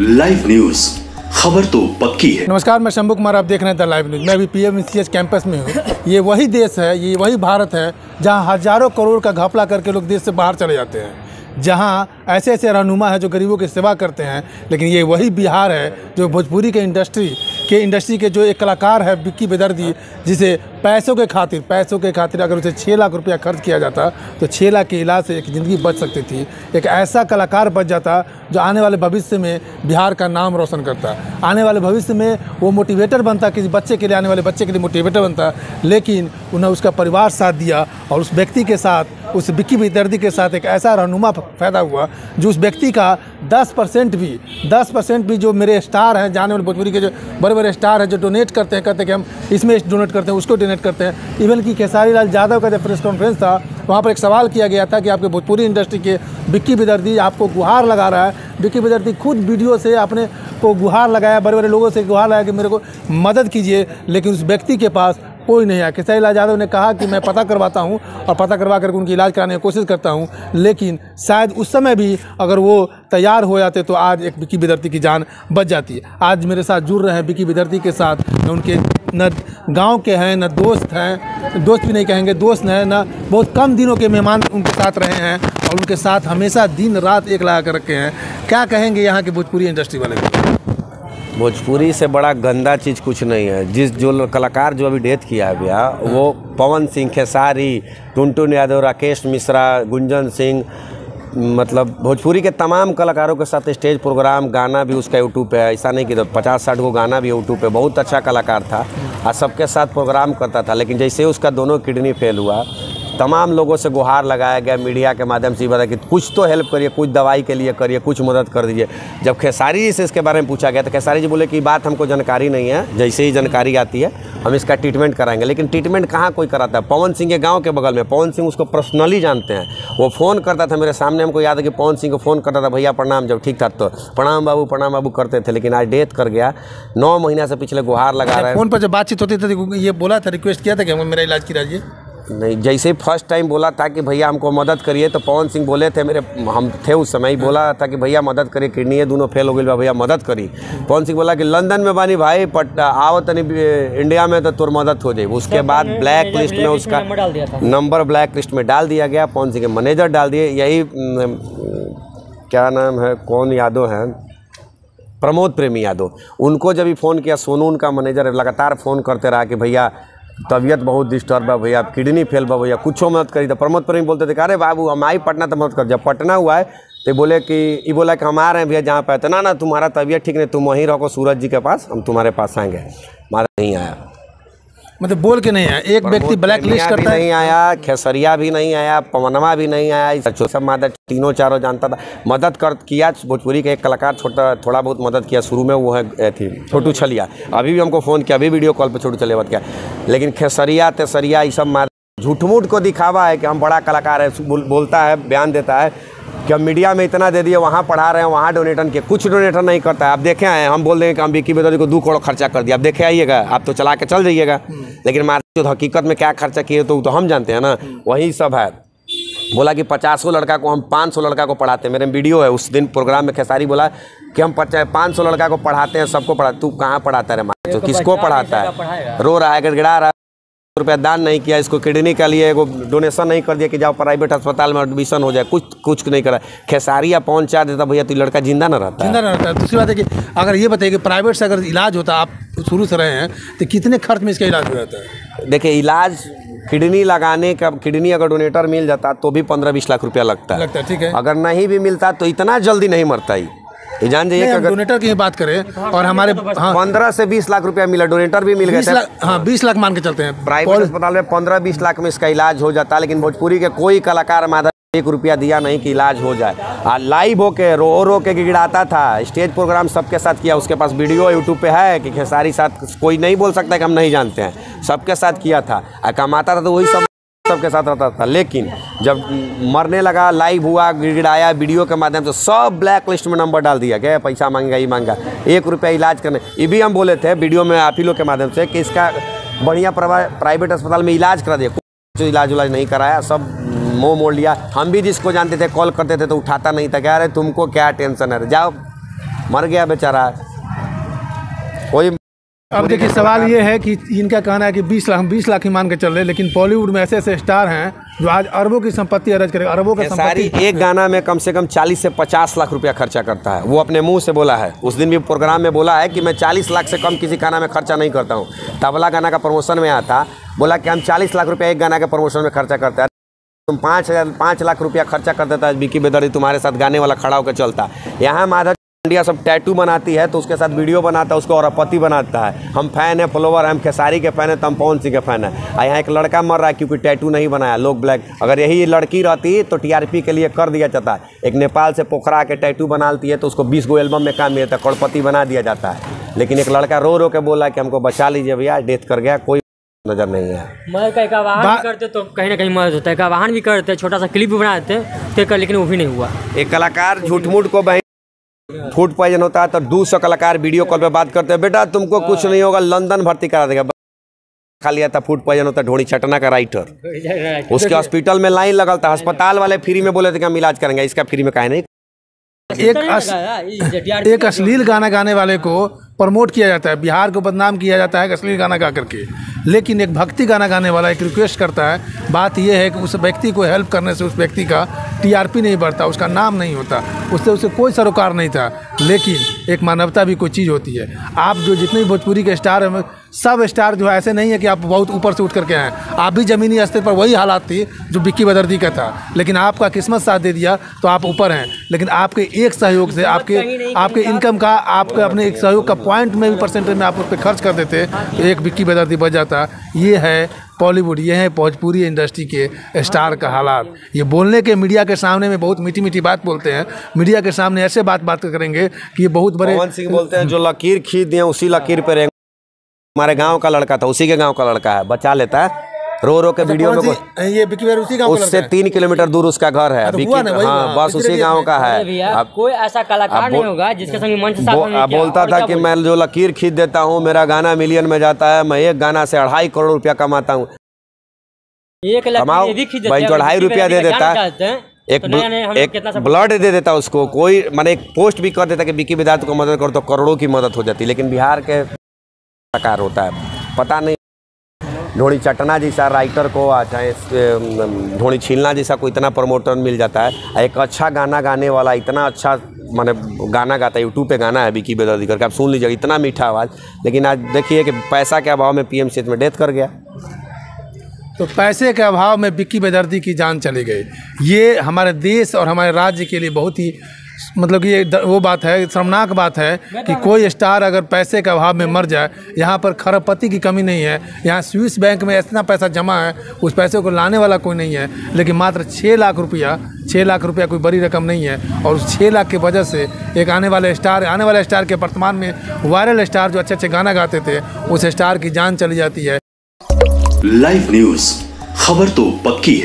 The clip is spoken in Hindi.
लाइव न्यूज़ खबर तो पक्की है। नमस्कार, मैं शंभु कुमार, आप देख रहे हैं द लाइव न्यूज़ मैं अभी पी कैंपस में हूँ। ये वही देश है, ये वही भारत है, जहाँ हज़ारों करोड़ का घपला करके लोग देश से बाहर चले जाते हैं। जहाँ ऐसे ऐसे रहनुमा है जो गरीबों की सेवा करते हैं, लेकिन ये वही बिहार है जो भोजपुरी के इंडस्ट्री के इंडस्ट्री के जो एक कलाकार है, बिक्की बेदर्दी, जिसे पैसों के खातिर, पैसों के खातिर अगर उसे छः लाख रुपया खर्च किया जाता तो छः लाख के इलाज से एक ज़िंदगी बच सकती थी। एक ऐसा कलाकार बच जाता, जो आने वाले भविष्य में बिहार का नाम रोशन करता। आने वाले भविष्य में वो मोटिवेटर बनता, किसी बच्चे के लिए, आने वाले बच्चे के लिए मोटिवेटर बनता, लेकिन उन्हें उसका परिवार साथ दिया और उस व्यक्ति के साथ उस बिक्की बेदर्दी के साथ एक ऐसा रहनुमा पैदा हुआ जो उस व्यक्ति का 10 परसेंट भी 10 परसेंट भी जो मेरे स्टार हैं, जाने वाले भोजपुरी के जो बड़े बड़े स्टार हैं जो डोनेट करते हैं, कहते हैं कि हम इसमें डोनेट करते हैं, उसको डोनेट करते हैं। इवन कि खेसारी लाल यादव का जब प्रेस कॉन्फ्रेंस था, वहाँ पर एक सवाल किया गया था कि आपके भोजपुरी इंडस्ट्री के बिक्की बेदर्दी आपको गुहार लगा रहा है। बिक्की बेदर्दी खुद वीडियो से अपने को गुहार लगाया बड़े बड़े लोगों से गुहार लगाया कि मेरे को मदद कीजिए, लेकिन उस व्यक्ति के पास कोई नहीं आया। खेसारी लाल यादव ने कहा कि मैं पता करवाता हूँ और पता करवा करके उनकी इलाज कराने की कोशिश करता हूँ। लेकिन शायद उस समय भी अगर वो तैयार हो जाते तो आज एक बिक्की विदर्ती की जान बच जाती। है आज मेरे साथ जुड़ रहे हैं बिक्की विदर्ती के साथ। न उनके, न गाँव के हैं, न दोस्त हैं। दोस्त भी नहीं कहेंगे, दोस्त हैं, न बहुत कम दिनों के मेहमान उनके साथ रहे हैं और उनके साथ हमेशा दिन रात एक लगा कर रखे हैं। क्या कहेंगे यहाँ के भोजपुरी इंडस्ट्री वाले? भोजपुरी से बड़ा गंदा चीज़ कुछ नहीं है। जिस जो कलाकार जो अभी डेथ किया भैया, वो पवन सिंह खेसारी, टुनटुन यादव, राकेश मिश्रा, गुंजन सिंह मतलब भोजपुरी के तमाम कलाकारों के साथ स्टेज प्रोग्राम, गाना भी उसका यूट्यूब पे है। ऐसा नहीं कि तो पचास साठ गो गाना भी यूट्यूब पे। बहुत अच्छा कलाकार था और सबके साथ प्रोग्राम करता था, लेकिन जैसे उसका दोनों किडनी फेल हुआ तमाम लोगों से गुहार लगाया गया मीडिया के माध्यम से बताया कि कुछ तो हेल्प करिए कुछ दवाई के लिए करिए कुछ मदद कर दीजिए। जब खेसारी जी से इसके बारे में पूछा गया तो खेसारी जी बोले कि बात हमको जानकारी नहीं है जैसे ही जानकारी आती है हम इसका ट्रीटमेंट कराएँगे। लेकिन ट्रीटमेंट कहाँ कोई कराता है? पवन सिंह के गाँव के बगल में पवन सिंह उसको पर्सनली जानते हैं। वो फ़ोन करता था मेरे सामने हमको याद है कि पवन सिंह को फ़ोन करता था भैया प्रणाम। जब ठीक था तो प्रणाम बाबू प्रणाम बाबू करते थे लेकिन आज डेथ कर गया। नौ महीना से पिछले गुहार लगा रहे हैं। फ़ोन पर जब बातचीत होती थी ये बोला था रिक्वेस्ट किया था कि मेरा इलाज कराइए। नहीं जैसे ही फ़र्स्ट टाइम बोला था कि भैया हमको मदद करिए तो पवन सिंह बोले थे मेरे हम थे उस समय ही बोला था कि भैया मदद करिए किडनी है दोनों फेल हो गई भैया मदद करी पवन सिंह बोला कि लंदन में बानी भाई पट आओ तनी इंडिया में तो तुर मदद हो जाए उसके बाद ब्लैक लिस्ट में उसका नंबर ब्लैक लिस्ट में डाल दिया गया पवन सिंह के मैनेजर डाल दिए। यही क्या नाम है कौन यादव है? प्रमोद प्रेमी यादव। उनको जब भी फ़ोन किया सोनू उनका मैनेजर लगातार फ़ोन करते रहा कि भैया तबीयत बहुत डिस्टर्ब है भैया किडनी फेल बा भैया, कुछ मत करी। तो प्रमोद प्रेमी बोलते थे अरे बाबू, हम आई पटना तो मत कर। जब पटना हुआ है तो बोले कि ये बोला कि हम आ रहे हैं भैया जहाँ पे तो ना ना, तुम्हारा तबियत ठीक नहीं, तुम वहीं रहो, सूरज जी के पास, हम तुम्हारे पास आएँगे। हमारा नहीं आया। मतलब बोल के नहीं आया। एक व्यक्ति ब्लैक लिस्ट करता नहीं आया खेसरिया भी नहीं आया पवनवा भी नहीं आया सब मदद तीनों चारों जानता था। मदद कर किया भोजपुरी के एक कलाकार छोटा थोड़ा बहुत मदद किया शुरू में वो है थी छोटू छलिया। अभी भी हमको फ़ोन किया अभी वीडियो कॉल पर छोटू छलिया बात किया। लेकिन खेसरिया तेसरिया ये सब झूठ मूठ को दिखावा है कि हम बड़ा कलाकार है बोलता है बयान देता है। कि हम मीडिया में इतना दे दिए वहाँ पढ़ा रहे हैं वहाँ डोनेटन के कुछ डोनेटर नहीं करता है। आप देखे आए हम बोल देंगे कि हम बिक्की बेदौरी को दो करोड़ खर्चा कर दिया। आप देखे आइएगा आप तो चला के चल जाइएगा। लेकिन हमारे जो हकीकत में क्या खर्चा किए तो तो हम जानते हैं ना। वही सब है। बोला कि पचासों लड़का को हम पाँच सौ लड़का को पढ़ाते हैं। मेरे वीडियो है उस दिन प्रोग्राम में खेसारी बोला कि हम पाँच सौ लड़का को पढ़ाते हैं सबको पढ़ा तू कहाँ पढ़ाता है मारे तो किसको पढ़ाता है? रो रहा है गिड़गिड़ा रहा है। रुपया दान नहीं किया इसको किडनी के लिए एगो डोनेशन नहीं कर दिया कि जाओ प्राइवेट अस्पताल में एडमिशन हो जाए। कुछ कुछ नहीं करा। खेसारिया पहुँच चाह देता भैया तो लड़का ज़िंदा ना रहता ज़िंदा ना रहता है। दूसरी बात है कि अगर ये बताइए कि प्राइवेट से अगर इलाज होता आप शुरू से रहे हैं तो कितने खर्च में इसका इलाज हो जाता है? देखिए इलाज किडनी लगाने का किडनी अगर डोनेटर मिल जाता तो भी पंद्रह बीस लाख रुपया लगता है। लगता है ठीक है। अगर नहीं भी मिलता तो इतना जल्दी नहीं मरता ही। ये जान जाइए अगर डोनेटर की बात करें और हमारे हाँ। पंद्रह से बीस लाख रुपया मिला डोनेटर भी मिल गया हाँ बीस लाख मान के चलते हैं। प्राइवेट अस्पताल में पंद्रह बीस लाख में इसका इलाज हो जाता है लेकिन भोजपुरी के कोई कलाकार माधव एक रुपया दिया नहीं कि इलाज हो जाए। आ लाइव होके रो रो के गिड़ाता था। स्टेज प्रोग्राम सबके साथ किया उसके पास वीडियो यूट्यूब पे है कि खेसारी साथ कोई नहीं बोल सकता कि हम नहीं जानते हैं। सबके साथ किया था। आ कमाता था तो वही सब सबके साथ रहता था। लेकिन जब मरने लगा लाइव हुआ, गिड़गिड़ाया वीडियो के माध्यम से सब ब्लैक लिस्ट में नंबर डाल दिया, गया, पैसा मांगा, ये मांगा, एक रुपया इलाज करने। ये भी हम बोले थे वीडियो में आप ही लोग के माध्यम से कि इसका बढ़िया प्राइवेट अस्पताल में इलाज करा दिया। कुछ इलाज उलाज नहीं कराया, सब मुँह मोड़ लिया। हम भी जिसको जानते थे कॉल करते थे तो उठाता नहीं था क्या अरे तुमको क्या टेंशन है? जाओ, मर गया बेचारा। कोई अब देखिए सवाल ये है कि इनका कहना है कि 20 लाख 20 लाख ही मान के चल रहे लेकिन बॉलीवुड में ऐसे ऐसे स्टार हैं जो आज अरबों की संपत्ति अर्ज़ करेगा अरबों की सारी संपत्ति एक गाना में कम से कम 40 से 50 लाख रुपया खर्चा करता है। वो अपने मुँह से बोला है। उस दिन भी प्रोग्राम में बोला है कि मैं 40 लाख से कम किसी गाना में खर्चा नहीं करता हूँ। तबला गाना का प्रमोशन में आता बोला कि हम 40 लाख रुपया एक गाना के प्रमोशन में खर्चा करते हैं। तुम पाँच हज़ार पाँच लाख रुपया खर्चा कर देता है विकी बेदर्दी तुम्हारे साथ गाने वाला खड़ा होकर चलता। यहाँ माधव इंडिया सब टैटू बनाती है तो उसके साथ वीडियो बनाता है उसको औरपति बनाता है। हम फ़ैन है फॉलोवर हम खेसारी के फ़ैन है तो हम पवन सिंह के फ़ैन है। और यहाँ एक लड़का मर रहा है क्योंकि टैटू नहीं बनाया लोग ब्लैक अगर यही लड़की रहती तो टीआरपी के लिए कर दिया जाता। है एक नेपाल से पोखरा के टैटू बनाती है तो उसको बीस गो एल्बम में काम मिलता है करोड़पति बना दिया जाता है। लेकिन एक लड़का रो रो के बोला कि हमको बचा लीजिए भैया डेथ कर गया कोई नज़र नहीं है। मदद का वाहन भी करते तो कहीं ना कहीं मदद होता है। एक वाहन भी करते छोटा सा क्लिप भी बना देते लेकिन वो भी नहीं हुआ। एक कलाकार झूठ मूठ को बहन फ़ूड पॉइजन होता है तो दो सौ कलाकार वीडियो कॉल पे बात करते हैं। बेटा तुमको कुछ नहीं होगा लंदन भर्ती करा देगा। खा लिया था फ़ूड पॉइजन होता ढोड़ी चटना का राइटर उसके हॉस्पिटल में लाइन लगल था अस्पताल वाले फ्री में बोले थे कि हम इलाज करेंगे इसका फ्री में काहे नहीं। एक अस, एक अश्लील गाना गाने वाले को प्रमोट किया जाता है बिहार को बदनाम किया जाता है अश्लील गाना गा करके। लेकिन एक भक्ति गाना गाने वाला एक रिक्वेस्ट करता है। बात यह है कि उस व्यक्ति को हेल्प करने से उस व्यक्ति का टीआरपी नहीं बढ़ता, उसका नाम नहीं होता, उससे उसे कोई सरोकार नहीं था। लेकिन एक मानवता भी कोई चीज़ होती है। आप जो जितने भी भोजपुरी के स्टार हैं, सब स्टार जो है, ऐसे नहीं है कि आप बहुत ऊपर से उठ करके आए। आप भी ज़मीनी स्तर पर वही हालात थी जो बिक्की बदर्दी का था। लेकिन आपका किस्मत साथ दे दिया तो आप ऊपर हैं। लेकिन आपके एक सहयोग से, आपके आपके इनकम का, आपके अपने एक सहयोग का पॉइंट में भी परसेंटेज में आप उस पर खर्च कर देते तो एक बिक्की बदर्दी बच जाता। ये है बॉलीवुड ये है भोजपुरी इंडस्ट्री के स्टार का हालात। ये बोलने के मीडिया के सामने में बहुत मीठी मीठी बात बोलते हैं। मीडिया के सामने ऐसे बात बात करेंगे कि ये बहुत बड़े सिंह बोलते हैं, जो लकीर खींच दिए उसी लकीर पर हमारे गाँव का लड़का था, उसी के गाँव का लड़का है, बचा लेता है। रो रो के वीडियो में ये उसी गाँव उससे तीन किलोमीटर दूर उसका घर है हाँ, तो हाँ बस उसी गाँव का है। अब कोई ऐसा कलाकार नहीं होगा जिसके संग मंच साथ में आ, बोलता था कि मैं जो लकीर खींच देता हूँ मेरा गाना मिलियन में जाता है मैं एक गाना से अढ़ाई करोड़ रुपया कमाता हूँ। एक कमाओ, ये भी खींच देते भाई जो अढ़ाई रुपया दे देता है, एक तो एक ब्लड दे देता उसको। कोई मैंने एक पोस्ट भी कर देता कि विकी विद्यार्थी को मदद करो तो करोड़ों की मदद हो जाती लेकिन बिहार के प्रकार होता है। पता नहीं ढोड़ी चटना जैसा राइटर को चाहे ढोड़ी छीलना जैसा को इतना प्रमोटर मिल जाता है। एक अच्छा गाना गाने वाला, इतना अच्छा माने गाना गाता है यूट्यूब पे गाना है विकी बेदर्दी करके आप सुन लीजिएगा इतना मीठा आवाज़। लेकिन आज देखिए कि पैसा के अभाव में पीएम सीएच में डेथ कर गया। तो पैसे के अभाव में बिक्की बेदर्दी की जान चली गई। ये हमारे देश और हमारे राज्य के लिए बहुत ही मतलब कि ये वो बात है शर्मनाक बात है कि कोई स्टार अगर पैसे के अभाव में मर जाए यहाँ पर खरबपति की कमी नहीं है यहाँ स्विस बैंक में इतना पैसा जमा है उस पैसे को लाने वाला कोई नहीं है लेकिन मात्र छः लाख रुपया छः लाख रुपया कोई बड़ी रकम नहीं है और उस छः लाख की वजह से एक आने वाले स्टार आने वाले स्टार के वर्तमान में वायरल स्टार जो अच्छे अच्छे गाना गाते थे उस स्टार की जान चली जाती है। लाइव न्यूज़ खबर तो पक्की है।